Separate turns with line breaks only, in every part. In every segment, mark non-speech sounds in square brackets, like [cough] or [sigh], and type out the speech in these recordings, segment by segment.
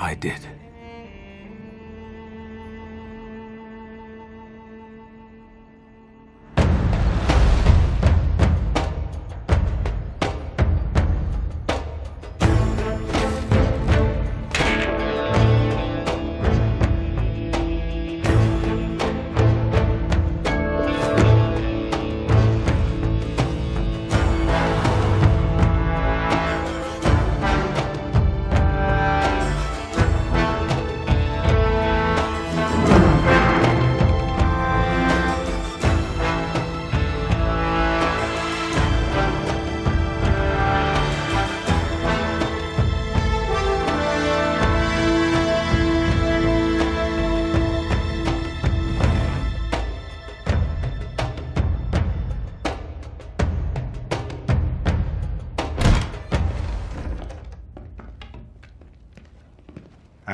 I did.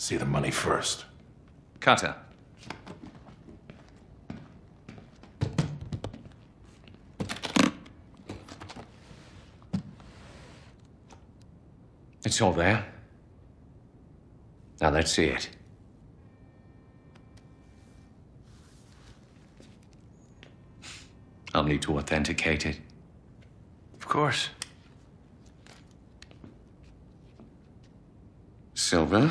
see the money first.
Cutter. It's all there. Now let's see it. I'll need to authenticate it.
Of course.
Silver,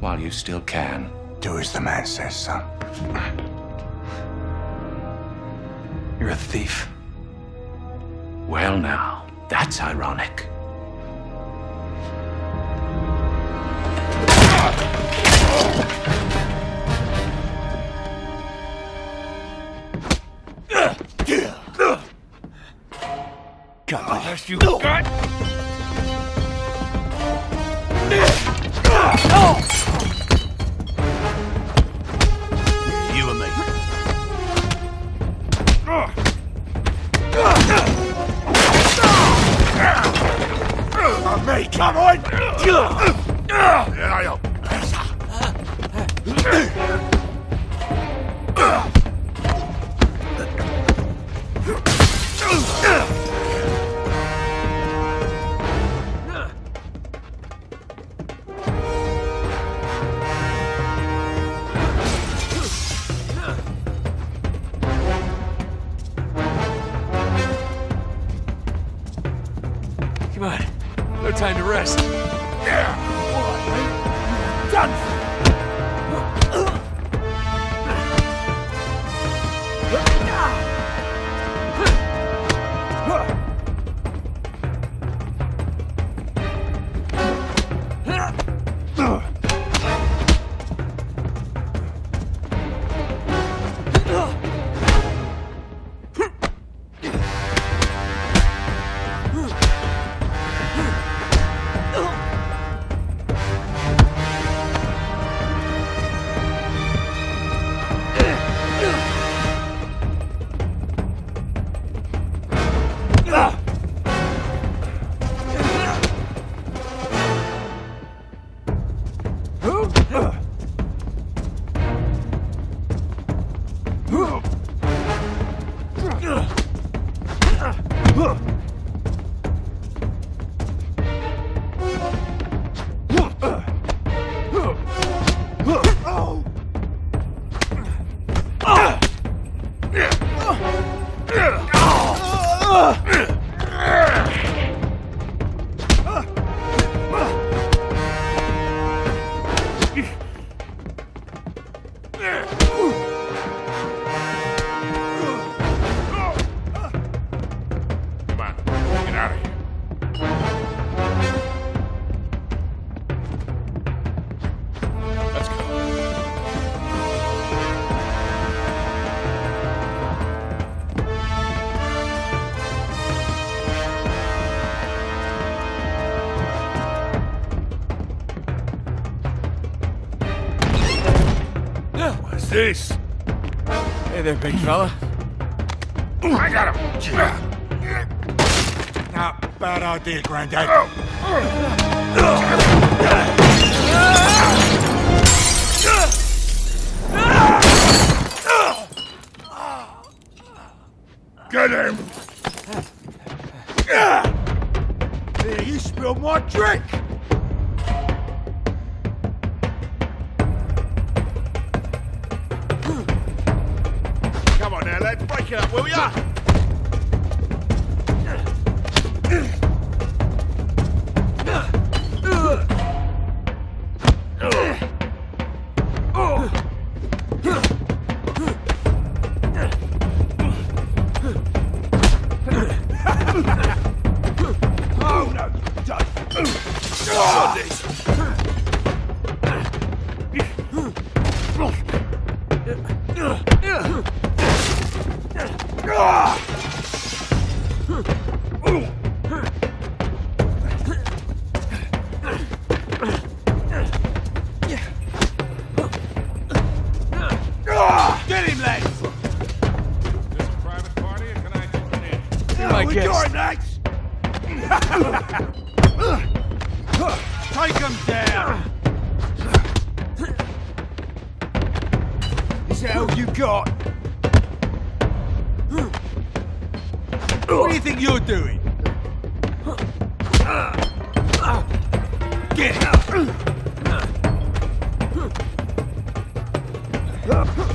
While you still can.
Do as the man says, son.
You're a thief.
Well, now, that's ironic.
God
Yes, you got.
You Me, come on! Yeah,
Come
out
What's this?
Hey there, big fella.
I got him.
Nah, bad idea, Grandad. Get him! There, you spilled my drink! Let's break it up,
Man,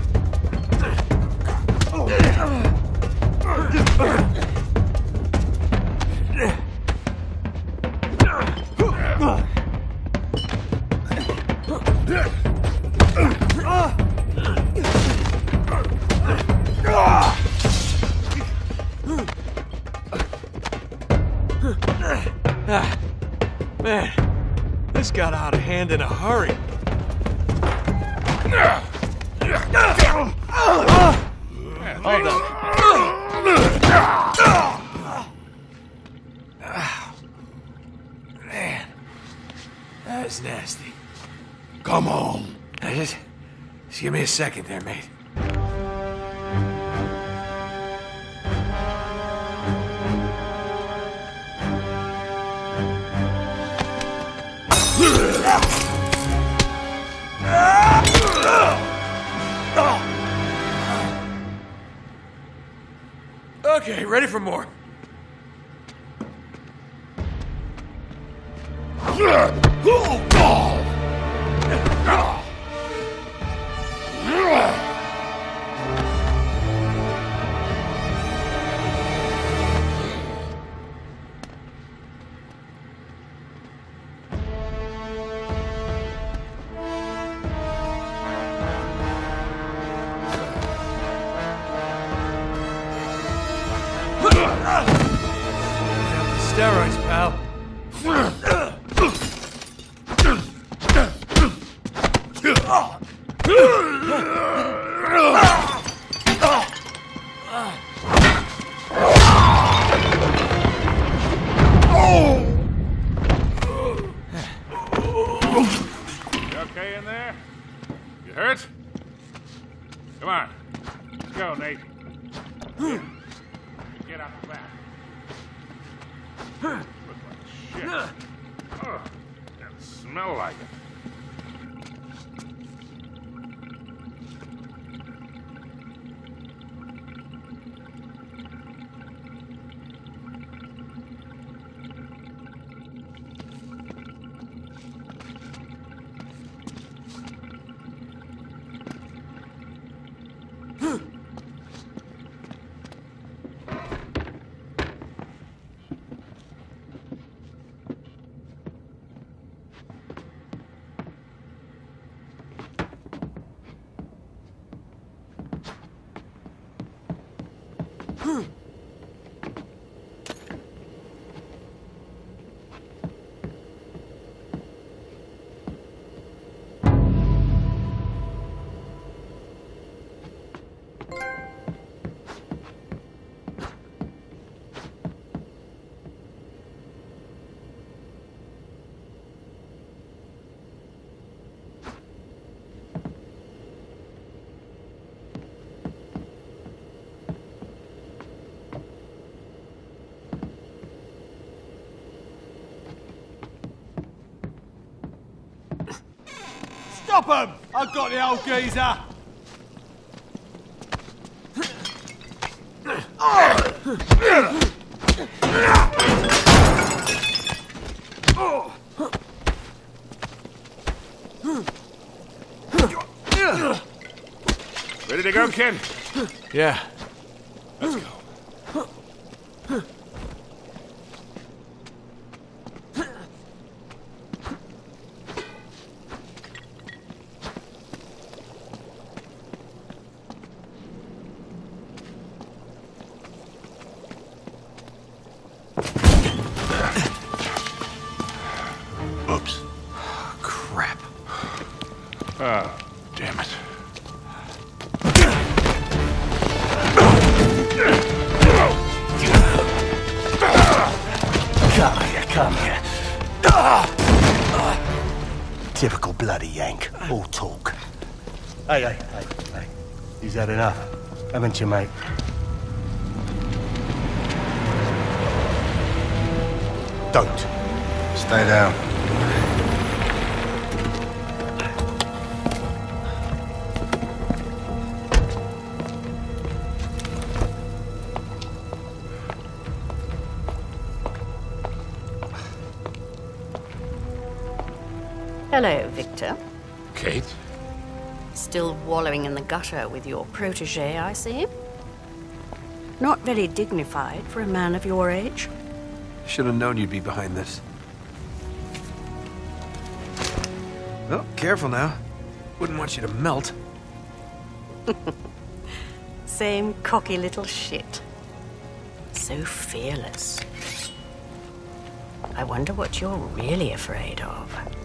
Hold up.
Man, that's nasty.
Come on!
Just, just give me a second there, mate. Okay, ready for more. Steroids,
You
Stop him! I've got the old geezer!
Ready to go, kid?
Yeah.
Let's go.
Hey, hey, hey, hey. Had enough, haven't you, mate? Don't. Stay down.
Wallowing in the gutter with your protege, I see. Not very dignified for a man of your age.
Should have known you'd be behind this. Oh, careful now. Wouldn't want you to melt. [laughs]
Same cocky little shit. So fearless. I wonder what you're really afraid of.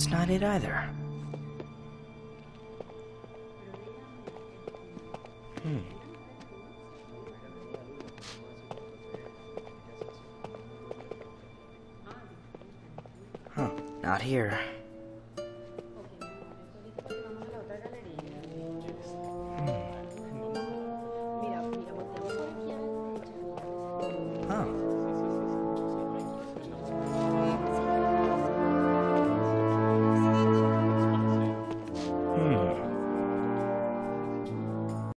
That's not it either. Hmm. Huh. Not here.